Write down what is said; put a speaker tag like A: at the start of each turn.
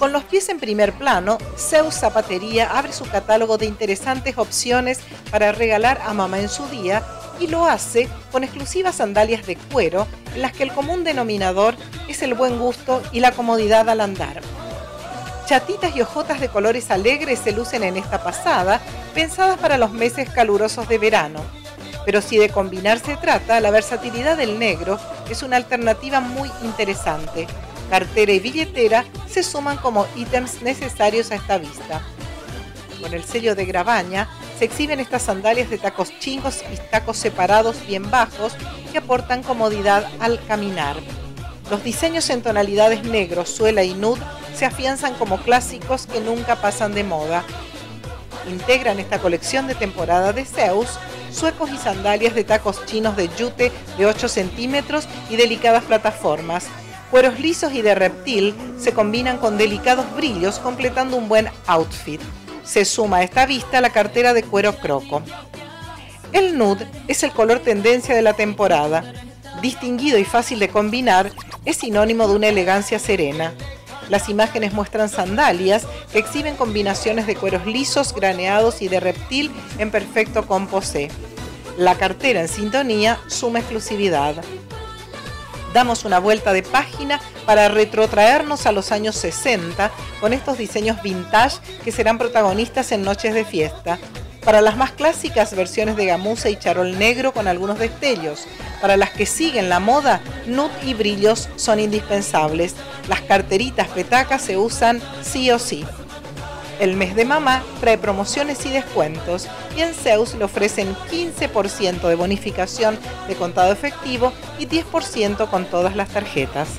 A: Con los pies en primer plano, Zeus Zapatería abre su catálogo de interesantes opciones para regalar a mamá en su día y lo hace con exclusivas sandalias de cuero en las que el común denominador es el buen gusto y la comodidad al andar. Chatitas y hojotas de colores alegres se lucen en esta pasada, pensadas para los meses calurosos de verano. Pero si de combinar se trata, la versatilidad del negro es una alternativa muy interesante. Cartera y billetera se suman como ítems necesarios a esta vista. Con el sello de Grabaña se exhiben estas sandalias de tacos chingos y tacos separados bien bajos que aportan comodidad al caminar. Los diseños en tonalidades negro, suela y nude se afianzan como clásicos que nunca pasan de moda. Integran esta colección de temporada de Zeus suecos y sandalias de tacos chinos de yute de 8 centímetros y delicadas plataformas. Cueros lisos y de reptil se combinan con delicados brillos completando un buen outfit. Se suma a esta vista la cartera de cuero croco. El nude es el color tendencia de la temporada. Distinguido y fácil de combinar, es sinónimo de una elegancia serena. Las imágenes muestran sandalias que exhiben combinaciones de cueros lisos, graneados y de reptil en perfecto composé. La cartera en sintonía suma exclusividad. Damos una vuelta de página para retrotraernos a los años 60 con estos diseños vintage que serán protagonistas en noches de fiesta. Para las más clásicas, versiones de gamuza y charol negro con algunos destellos. Para las que siguen la moda, nude y brillos son indispensables. Las carteritas petacas se usan sí o sí. El mes de mamá trae promociones y descuentos y en Zeus le ofrecen 15% de bonificación de contado efectivo y 10% con todas las tarjetas.